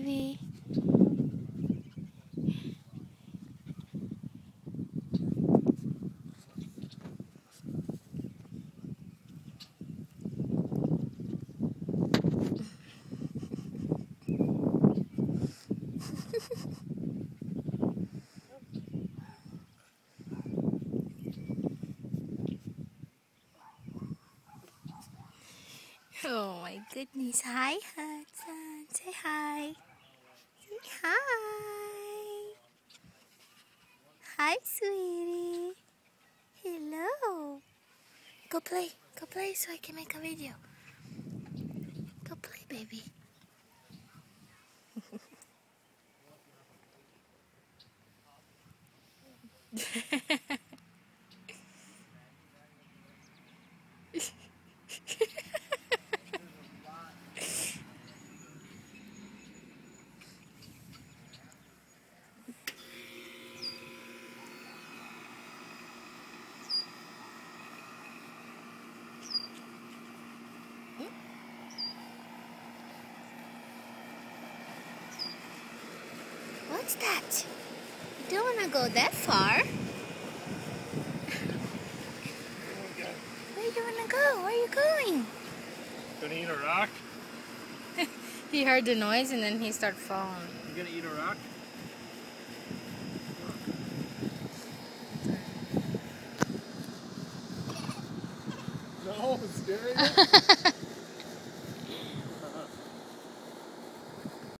baby. Oh my goodness. Hi, Hudson. Say hi. Say hi. Hi, sweetie. Hello. Go play. Go play so I can make a video. Go play, baby. What's that? You don't want to go that far. Where do you want to go? Where are you going? Gonna eat a rock? He heard the noise and then he started falling. You gonna eat a rock? No, it's scary.